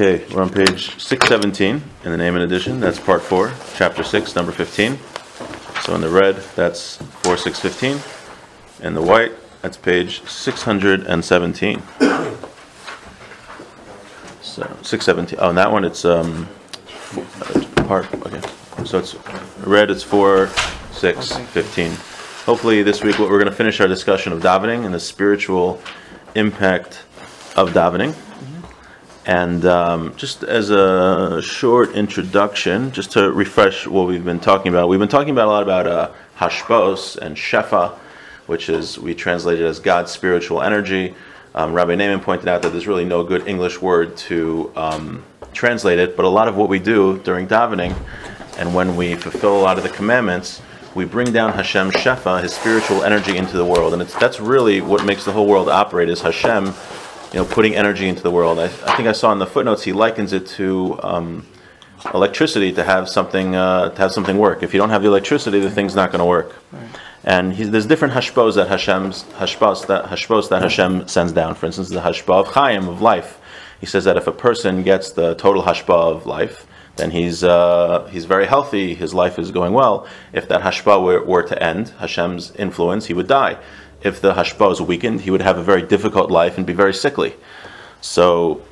Okay, we're on page 617 in the name and edition. That's part 4, chapter 6, number 15. So in the red, that's 4615. In the white, that's page 617. So 617. Oh, that one, it's um, part, okay. So it's red, it's 4, 6, 15. Hopefully, this week, we're going to finish our discussion of davening and the spiritual impact of davening. And um, just as a short introduction, just to refresh what we've been talking about, we've been talking about a lot about uh, hashbos and shefa, which is we translate it as God's spiritual energy. Um, Rabbi Naaman pointed out that there's really no good English word to um, translate it, but a lot of what we do during davening and when we fulfill a lot of the commandments, we bring down Hashem Shefa, His spiritual energy, into the world, and that's really what makes the whole world operate. Is Hashem, you know, putting energy into the world. I, I think I saw in the footnotes he likens it to um, electricity to have something uh, to have something work. If you don't have the electricity, the thing's not going to work. Right. And there's different hashpos that Hashem's hashpos that hashpos that Hashem sends down. For instance, the hashpa of Chaim of life. He says that if a person gets the total hashpa of life, then he's uh, he's very healthy. His life is going well. If that hashpa were, were, to end, Hashem's influence, he would die. If the hashpa was weakened, he would have a very difficult life and be very sickly. So,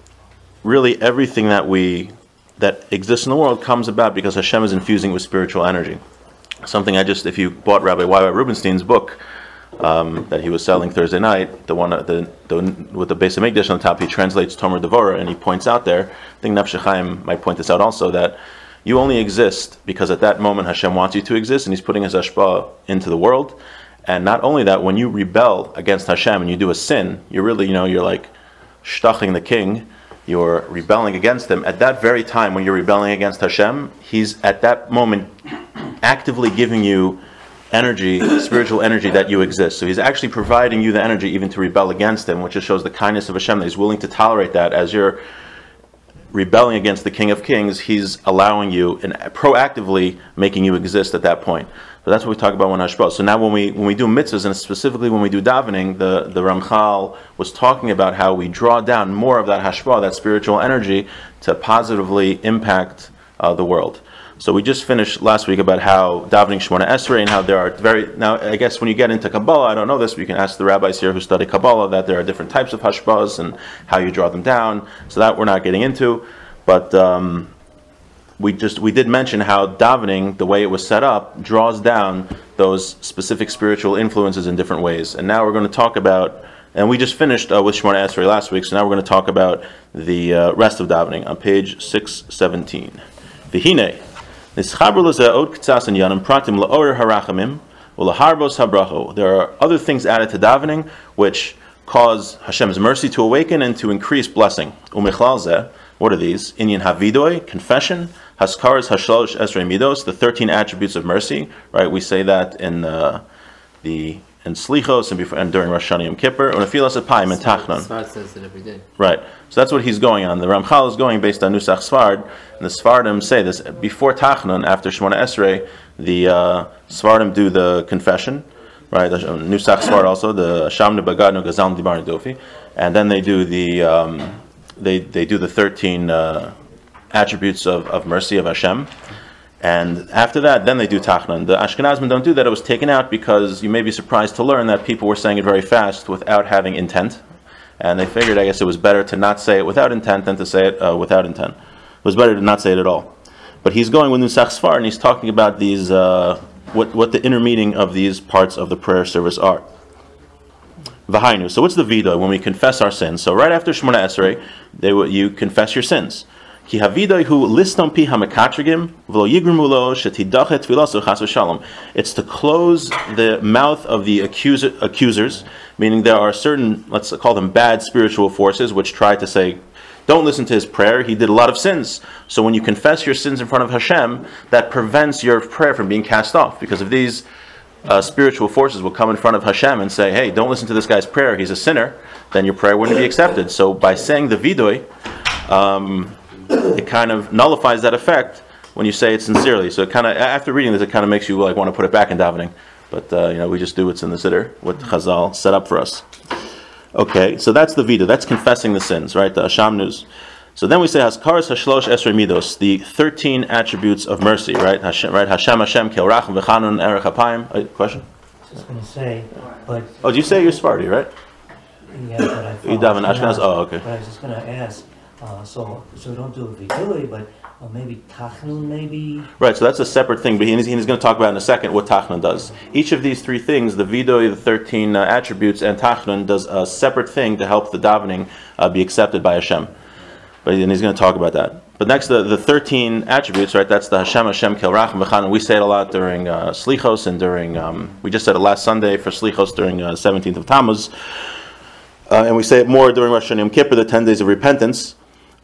really, everything that we that exists in the world comes about because Hashem is infusing with spiritual energy. Something I just, if you bought Rabbi Y. Rubinstein's book, um, that he was selling Thursday night, the one the, the with the Beis Hamikdash on the top, he translates Tomer Devora and he points out there. I think Nefesh might point this out also that you only exist because at that moment Hashem wants you to exist, and He's putting His Ashpa into the world. And not only that, when you rebel against Hashem and you do a sin, you're really, you know, you're like shtaching the king. You're rebelling against him. At that very time, when you're rebelling against Hashem, He's at that moment actively giving you energy, spiritual energy that you exist. So he's actually providing you the energy even to rebel against him, which just shows the kindness of Hashem that he's willing to tolerate that as you're rebelling against the King of Kings, he's allowing you and proactively making you exist at that point. That's what we talk about when Hashbah. So now when we when we do mitzvahs and specifically when we do davening, the, the Ramchal was talking about how we draw down more of that Hashbah, that spiritual energy, to positively impact uh, the world. So we just finished last week about how davening Shemona Esrei and how there are very now. I guess when you get into Kabbalah, I don't know this, but you can ask the rabbis here who study Kabbalah that there are different types of hashbahs and how you draw them down. So that we're not getting into, but um, we just we did mention how davening, the way it was set up, draws down those specific spiritual influences in different ways. And now we're going to talk about. And we just finished uh, with Shemona Esrei last week, so now we're going to talk about the uh, rest of davening on page 617. Vihine, there are other things added to davening which cause Hashem's mercy to awaken and to increase blessing. What are these? Inyan Havidoy, confession, Haskaras Hashlosh Esrei Midos, the 13 attributes of mercy. Right, we say that in uh, the in Slichos and, before, and during Rosh Hashanah Yom Kippur, and Nefilas Apayim and Tachnun. Sephard says it every day. Right. So that's what he's going on. The Ramchal is going based on Nusach Sephard, and the Sephardim say this before Tachnun, after Shemona Esrei, the uh, Sephardim do the confession, right? The Nusach Sephard also, the Sham Nebagad Gazal Dibar Dofi, and then they do the um, they they do the thirteen uh, attributes of, of mercy of Hashem. And after that, then they do Tachnun. The Ashkenazim don't do that. It was taken out because you may be surprised to learn that people were saying it very fast without having intent. And they figured, I guess, it was better to not say it without intent than to say it uh, without intent. It was better to not say it at all. But he's going with Nusach Sfar and he's talking about these, uh, what, what the inner meaning of these parts of the prayer service are. Vahainu. So what's the vida when we confess our sins? So right after Shemona Esrei, they, you confess your sins. Ki havidahu listam pi hamakatrigim v'lo yigrimulo shetidachet tfilaso chas v'shalom. It's to close the mouth of the accuser, accusers, meaning there are certain, let's call them bad spiritual forces, which try to say, don't listen to his prayer. He did a lot of sins. So when you confess your sins in front of Hashem, that prevents your prayer from being cast off. Because if these uh, spiritual forces will come in front of Hashem and say, hey, don't listen to this guy's prayer, he's a sinner, then your prayer wouldn't be accepted. So by saying the vidoy, um, it kind of nullifies that effect when you say it sincerely. So it kind of after reading this, it kind of makes you like want to put it back in davening. But uh, you know, we just do what's in the siddur, what Chazal set up for us. Okay, so that's the vida. That's confessing the sins, right? The Asham news. So then we say Haskaras Hashlosh Esrei Midos, the 13 attributes of mercy, right? Hashem, right? Hashem, Hashem, Kel Racham, V'chanun, Erech Hapayim. Uh, Question? I was going to say, but Oh, do you say you're Sephardi, right? yeah, but I You daven? Ashkenaz. Oh, okay. But I was just going to ask, uh, so so don't do it vidui, but uh, maybe tachnun, maybe. Right, so that's a separate thing, but he's, he's going to talk about in a second what Tachnun does. Each of these three things, the Vidoy, the 13 uh, attributes, and Tachnun, does a separate thing to help the davening uh, be accepted by Hashem. But and he's going to talk about that. But next, the, the 13 attributes, right, that's the Hashem, Hashem, Kel Racham, V'chan, we say it a lot during uh, Slichos and during, um, we just said it last Sunday for Slichos during uh, 17th of Tammuz. And we say it more during Rosh Hashanah Kippur, the 10 days of repentance,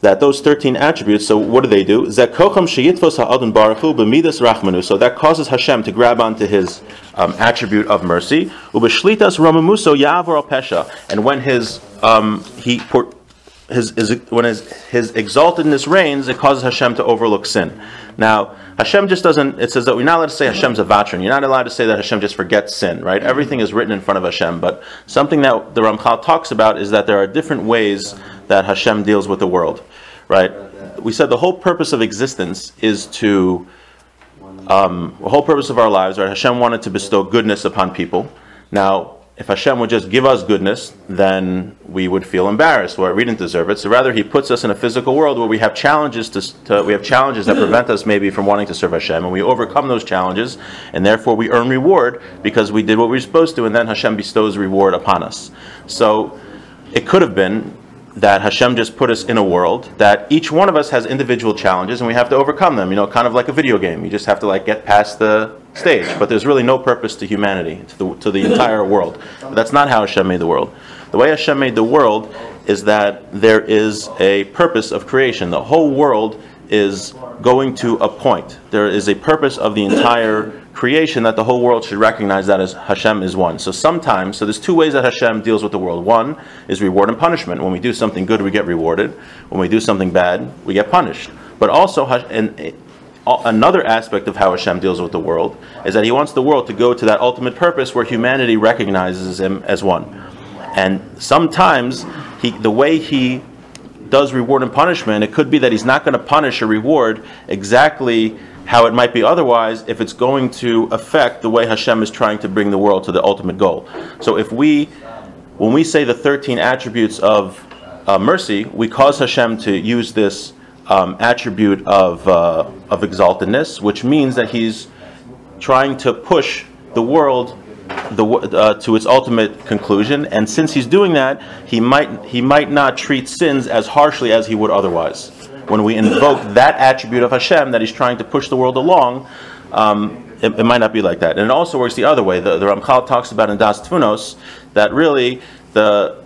that those 13 attributes, so what do they do? Zekocham sheyitvos ha'adon baruchu b'midas rachmanu. So that causes Hashem to grab onto his um, attribute of mercy. Ubeshlitas ramamuso ya'avor al pesha. And when his, um, he, por- his, his, when his, his exaltedness reigns, it causes Hashem to overlook sin. Now, Hashem just doesn't, it says that we're not allowed to say Hashem's a vatran. You're not allowed to say that Hashem just forgets sin, right? Everything is written in front of Hashem. But something that the Ramchal talks about is that there are different ways that Hashem deals with the world, right? We said the whole purpose of existence is to, um, the whole purpose of our lives, right? Hashem wanted to bestow goodness upon people. Now, if Hashem would just give us goodness, then we would feel embarrassed. Well, we didn't deserve it. So rather, He puts us in a physical world where we have challenges to, to we have challenges that prevent us maybe from wanting to serve Hashem, and we overcome those challenges, and therefore we earn reward because we did what we were supposed to, and then Hashem bestows reward upon us. So it could have been that Hashem just put us in a world that each one of us has individual challenges and we have to overcome them. You know, kind of like a video game. You just have to like get past the stage. But there's really no purpose to humanity, to the, to the entire world. But that's not how Hashem made the world. The way Hashem made the world is that there is a purpose of creation. The whole world is going to a point. There is a purpose of the entire creation that the whole world should recognize that as Hashem is one. So sometimes, so there's two ways that Hashem deals with the world. One is reward and punishment. When we do something good, we get rewarded. When we do something bad, we get punished. But also, and another aspect of how Hashem deals with the world is that He wants the world to go to that ultimate purpose where humanity recognizes Him as one. And sometimes, he, the way He does reward and punishment, it could be that He's not going to punish or reward exactly how it might be otherwise if it's going to affect the way Hashem is trying to bring the world to the ultimate goal. So if we, when we say the 13 attributes of uh, mercy, we cause Hashem to use this um, attribute of, uh, of exaltedness, which means that he's trying to push the world the, uh, to its ultimate conclusion. And since he's doing that, he might, he might not treat sins as harshly as he would otherwise when we invoke that attribute of Hashem that He's trying to push the world along, um, it, it, might not be like that. And it also works the other way. The, the Ramchal talks about in Daas Tevunos that really the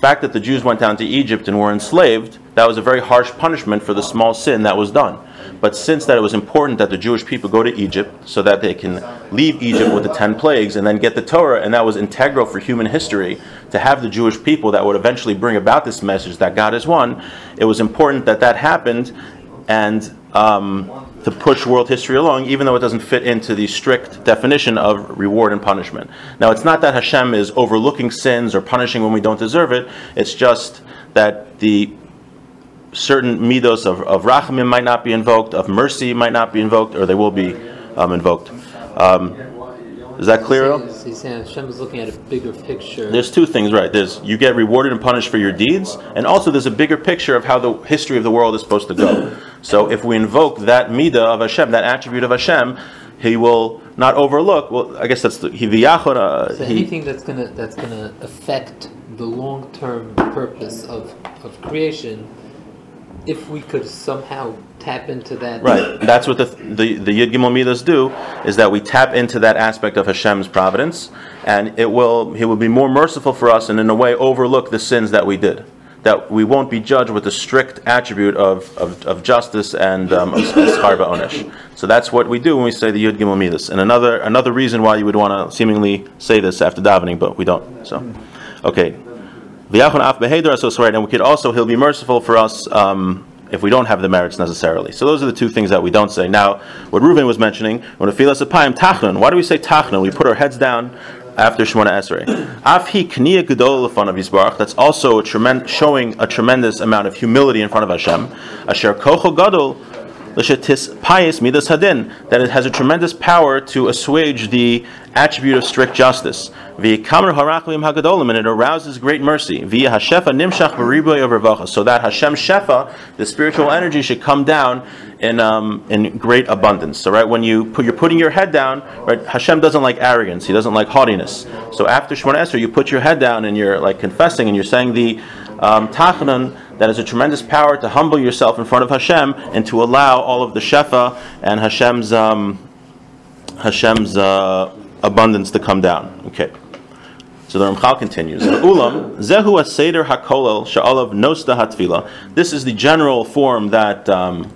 fact that the Jews went down to Egypt and were enslaved, that was a very harsh punishment for the small sin that was done. But since that it was important that the Jewish people go to Egypt so that they can leave Egypt with the ten plagues and then get the Torah, and that was integral for human history to have the Jewish people that would eventually bring about this message that God is one, it was important that that happened and um, to push world history along, even though it doesn't fit into the strict definition of reward and punishment. Now, it's not that Hashem is overlooking sins or punishing when we don't deserve it, it's just that the certain midos of, of rachamim might not be invoked, of mercy might not be invoked, or they will be um, invoked. Um, is that clear? He's, he's saying Hashem is looking at a bigger picture. There's two things, right? There's you get rewarded and punished for your deeds, and also there's a bigger picture of how the history of the world is supposed to go. So if we invoke that midah of Hashem, that attribute of Hashem, He will not overlook. Well, I guess that's the he uh, so anything that's gonna that's gonna affect the long term purpose of of creation if we could somehow tap into that. Right. That's what the the, the Yud Gimel Midas do is that we tap into that aspect of Hashem's providence, and it will He will be more merciful for us, and in a way overlook the sins that we did. That we won't be judged with the strict attribute of, of, of justice and um, of onesh. So that's what we do when we say the Yud Gimel Midas. And another another reason why you would want to seemingly say this after davening, but we don't. So, okay. And we could also, he'll be merciful for us um, if we don't have the merits necessarily. So those are the two things that we don't say. Now, what Reuven was mentioning, when a filas apayim tachnun, why do we say tachnun? We put our heads down, after Shemona Esrei. Af hi kniya gedol lefanav Yisbarach. That's also a showing a tremendous amount of humility in front of Hashem. Asher kocho gadol l'shetis pious midas hadin. That it has a tremendous power to assuage the attribute of strict justice. V'kamer harachlim hagadolim, and it arouses great mercy. V'ya hashefa nimshach b'riboy over So that Hashem shefa, the spiritual energy, should come down in um, in great abundance. So right when you put you're putting your head down, right? Hashem doesn't like arrogance. He doesn't like haughtiness. So after Shemona Esrei, you put your head down and you're like confessing and you're saying the um, tachanun that is a tremendous power to humble yourself in front of Hashem and to allow all of the shefa and Hashem's um, Hashem's uh, abundance to come down. Okay. So the Ramchal continues. Ulam zehu aseder hakolel sha'alav nosta hatfila. This is the general form that um,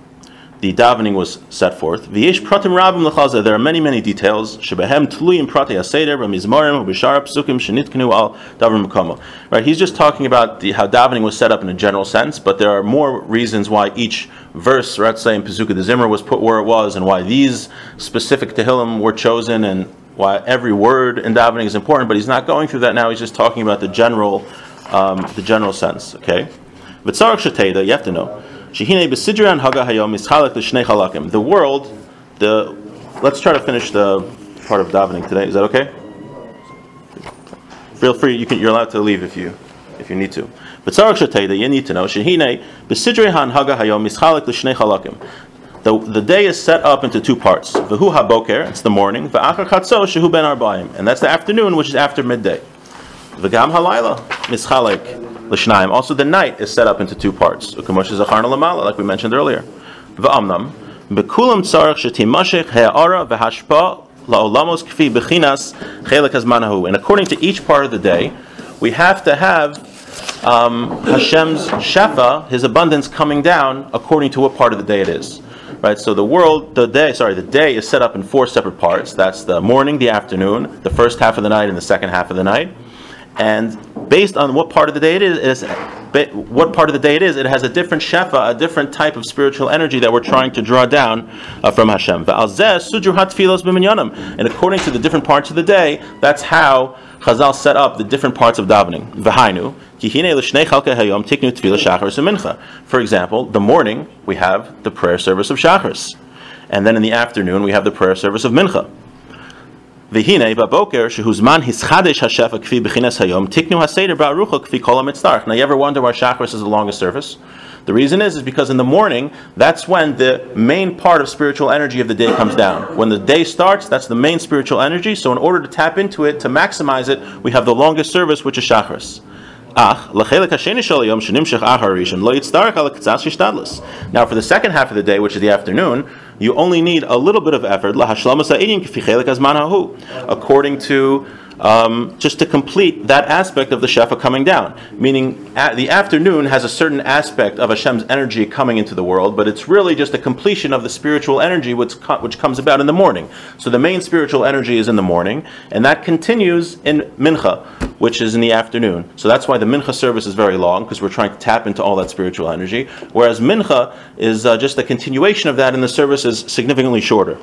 the davening was set forth. V'yesh pratim rabim. There are many, many details. Shebehem tluyim pratei aseder b'mizmarim b'shar psukim shenitkanu al davar. Right. He's just talking about the, how davening was set up in a general sense, but there are more reasons why each verse, let's say in Pesukei D'Zimra, was put where it was, and why these specific tehillim were chosen, and why every word in davening is important, but he's not going through that now. He's just talking about the general, um, the general sense. Okay, sheteda. You have to know. The world, the let's try to finish the part of davening today. Is that okay? Feel free. You can. You're allowed to leave if you if you need to. V'tzarach sheteda. You need to know. Shehine b'sidran haga hayom mischalek l'shnei halakim. The, the day is set up into two parts. V'hu haboker, it's the morning. V'achar chatzo shehu ben arbaim, and that's the afternoon, which is after midday. V'gam halayla mischalek l'shnayim. Also, the night is set up into two parts. Like we mentioned earlier. V'amnam bekulam tzarach shetimashech he'ara v'hashpa la'olamos kfi bechinas chelik hazmanahu. And according to each part of the day, we have to have um, Hashem's shefa, His abundance, coming down according to what part of the day it is right? So the world, the day, sorry, the day is set up in four separate parts. That's the morning, the afternoon, the first half of the night, and the second half of the night. And based on what part of the day it is, what part of the day it is, it has a different shefa, a different type of spiritual energy that we're trying to draw down uh, from Hashem. And according to the different parts of the day, that's how Chazal set up the different parts of davening. For example, the morning we have the prayer service of Shachris, and then in the afternoon we have the prayer service of Mincha. V'hine b'boker shehuzman hischadesh hashefa kfi b'chinas hayom tiknu haseder ba'arucha kfi kol Now you ever wonder why Shachris is the longest service? The reason is, is because in the morning, that's when the main part of spiritual energy of the day comes down. When the day starts, that's the main spiritual energy. So in order to tap into it, to maximize it, we have the longest service, which is Shachris. Now, for the second half of the day, which is the afternoon, you only need a little bit of effort, according to um, just to complete that aspect of the Shefa coming down. Meaning, the afternoon has a certain aspect of Hashem's energy coming into the world, but it's really just a completion of the spiritual energy which, which comes about in the morning. So the main spiritual energy is in the morning, and that continues in Mincha, which is in the afternoon. So that's why the Mincha service is very long, because we're trying to tap into all that spiritual energy, whereas Mincha is uh, just a continuation of that, and the service is significantly shorter.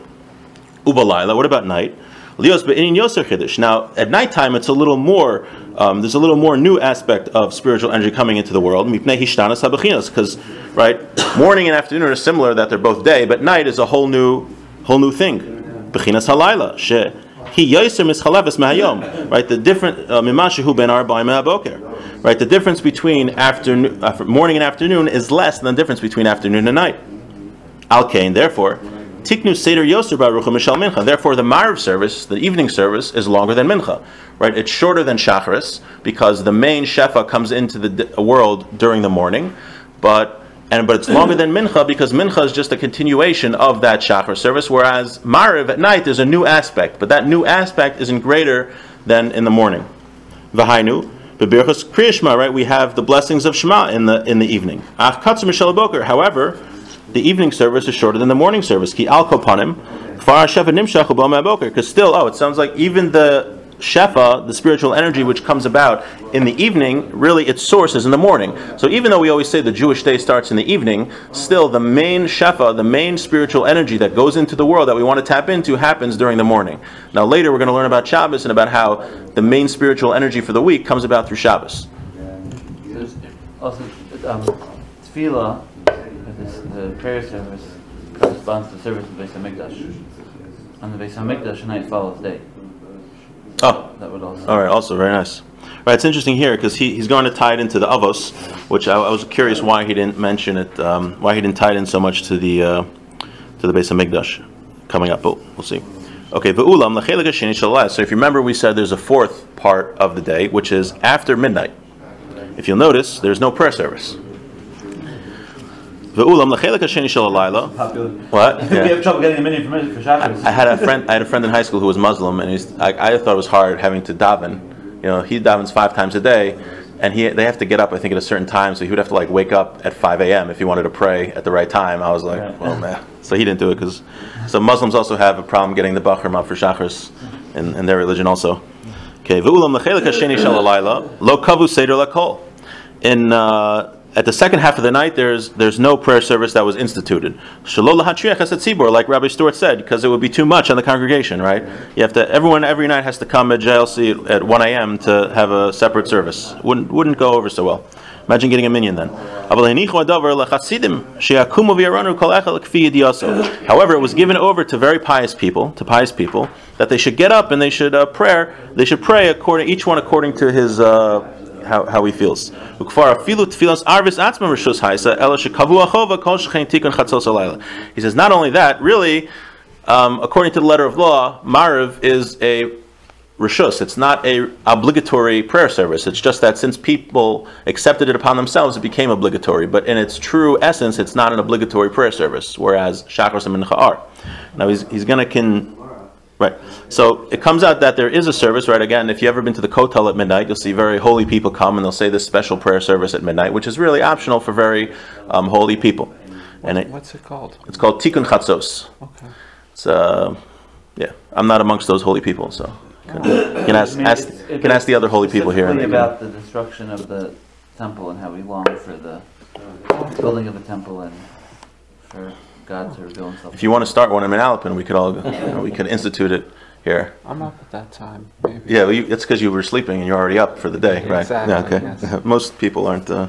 Ubalayla, what about night? Lios be'inin yoser chiddush. Now, at nighttime, it's a little more. Um, there's a little more new aspect of spiritual energy coming into the world. Because right, morning and afternoon are similar that they're both day, but night is a whole new, whole new thing. Bechinas halayla she he yoser. Right, the different uh, ben arba'im. Right, the difference between afternoon, uh, morning and afternoon is less than the difference between afternoon and night. Al therefore. Tiknu Seder Baruch Mincha. Therefore, the Mariv service, the evening service, is longer than Mincha. Right? It's shorter than Shacharis because the main Shefa comes into the world during the morning, but and but it's longer than Mincha because Mincha is just a continuation of that Shachar service, whereas Mariv at night there's a new aspect, but that new aspect isn't greater than in the morning. V'hainu. Bebirchas Kriyashma, right? We have the blessings of Shema in the in the evening. However, the evening service is shorter than the morning service. Ki al kopanim, because still, oh, it sounds like even the shefa, the spiritual energy which comes about in the evening, really its source is in the morning. So even though we always say the Jewish day starts in the evening, still the main shefa, the main spiritual energy that goes into the world that we want to tap into happens during the morning. Now later we're going to learn about Shabbos and about how the main spiritual energy for the week comes about through Shabbos. Also, um, tefillah, this, the prayer service corresponds to the service of the Beis Hamikdash. On the Beis Hamikdash, night follows day. Oh, That would also. All right, also very nice. Right, it's interesting here because he, he's going to tie it into the avos, which I, I was curious why he didn't mention it, um, why he didn't tie it in so much to the uh, to the Beis Hamikdash coming up, but we'll see. Okay, v'ulam l'chelik hasheni shel So if you remember, we said there's a fourth part of the day, which is after midnight. If you'll notice, there's no prayer service. V'ulam l'chelik hasheni shel Popular. What? We have trouble getting a minute for Shabbos. I had a friend. I had a friend in high school who was Muslim, and he's. I, I thought it was hard having to daven. You know, he davens five times a day, and he they have to get up. I think at a certain time, so he would have to like wake up at five a.m. if he wanted to pray at the right time. I was like, Right. well, man. So he didn't do it because. So Muslims also have a problem getting the bachrim up for shachris, in, in their religion also. Okay, v'ulam lechelik hasheni shel halayla lo kavu seder lakol. In uh, at the second half of the night, there's there's no prayer service that was instituted. Like Rabbi Stewart said, because it would be too much on the congregation, right? You have to everyone every night has to come at JLC at 1 a.m. to have a separate service. Wouldn't wouldn't go over so well. Imagine getting a minyan then. However, it was given over to very pious people, to pious people, that they should get up and they should uh, prayer. They should pray according, each one according to his uh, how, he feels. He says not only that, really, um, according to the letter of law, Mariv is a rishus. It's not a obligatory prayer service. It's just that since people accepted it upon themselves, it became obligatory. But in its true essence, it's not an obligatory prayer service. Whereas shachos and mincha are. Now he's, he's going to can right. So it comes out that there is a service. Right. Again, if you've ever been to the kotel at midnight, you'll see very holy people come and they'll say this special prayer service at midnight, which is really optional for very um, holy people. And it, What's it called? it's called tikkun chatzos. Okay. It's uh, yeah. I'm not amongst those holy people, so can, can ask, I mean, ask it's- it's can ask the other holy people here. And they about the destruction of the temple and how we long for the building of the temple and for God to reveal Himself. if you want to start one in Manalapan, we could all you know, we could institute it here. I'm up at that time, maybe. Yeah, well, you, it's because you were sleeping and you're already up for the day, right? Exactly, Yeah, okay. yes. Most people aren't. Uh,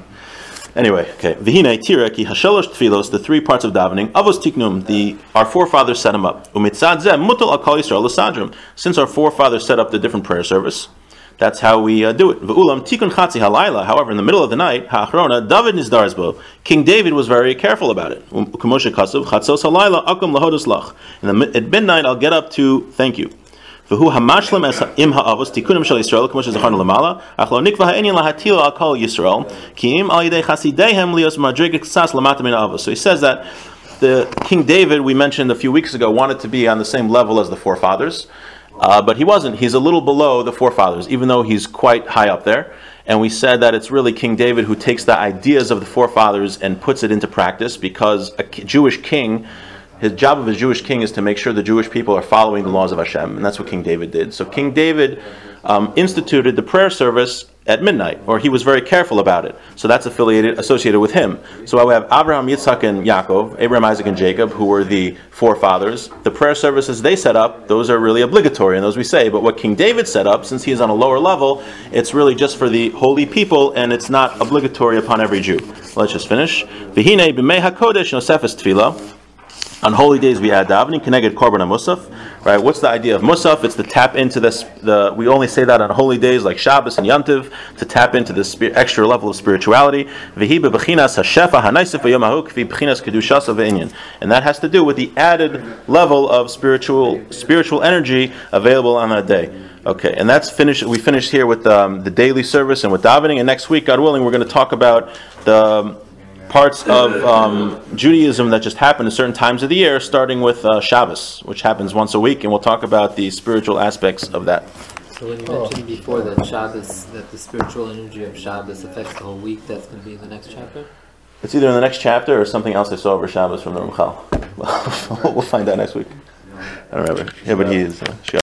anyway, okay. Vihine tira ki hashalosh tfilos, the three parts of davening. Avos tiknum, the our forefathers set them up. Umitzad zeh mutal al kol yisrael l'sadrim. Since our forefathers set up the different prayer service, that's how we uh, do it. Ve'ulam tikun chatzi halayla. However, in the middle of the night, ha'achrona, David nizdarzbo. King David was very careful about it. Um, kumoshe kasuv chatzos halayla akum lahodus lach. At midnight, I'll get up to thank you. Ve'hu hamashlem es im ha'avos tikunim shal Yisrael, kumoshe zacharnu lamala, ach lo nikva ha'enyin lahatila al kol Yisrael, ki im al yidei chasideihem lios madrigik sas lamata min avos. So he says that the King David, we mentioned a few weeks ago, wanted to be on the same level as the forefathers uh, but he wasn't. He's a little below the forefathers, even though he's quite high up there. And we said that it's really King David who takes the ideas of the forefathers and puts it into practice because a Jewish king his job of a Jewish king is to make sure the Jewish people are following the laws of Hashem, and that's what King David did. So King David um, instituted the prayer service at midnight, or he was very careful about it. So that's affiliated, associated with him. So we have Abraham, Yitzhak, and Yaakov, Abraham, Isaac, and Jacob, who were the forefathers. The prayer services they set up, those are really obligatory, and those we say. But what King David set up, since he is on a lower level, it's really just for the holy people, and it's not obligatory upon every Jew. Let's just finish. B'mei hakodesh nosefes tefillah. On holy days we add davening connected korban musaf. Right? What's the idea of musaf? It's to tap into this. The we only say that on holy days like Shabbos and Yantiv to tap into this spi- extra level of spirituality. And that has to do with the added level of spiritual spiritual energy available on that day. Okay, and that's finished. We finished here with um, the daily service and with davening. And next week, God willing, we're going to talk about the um, parts of um, Judaism that just happen at certain times of the year, starting with uh, Shabbos, which happens once a week, and we'll talk about the spiritual aspects of that. So when you mentioned before that Shabbos, that the spiritual energy of Shabbos affects the whole week, that's going to be in the next chapter. It's either in the next chapter or something else I saw over Shabbos from the Ramchal. we'll find out next week. I don't remember. Yeah, but he is. Uh,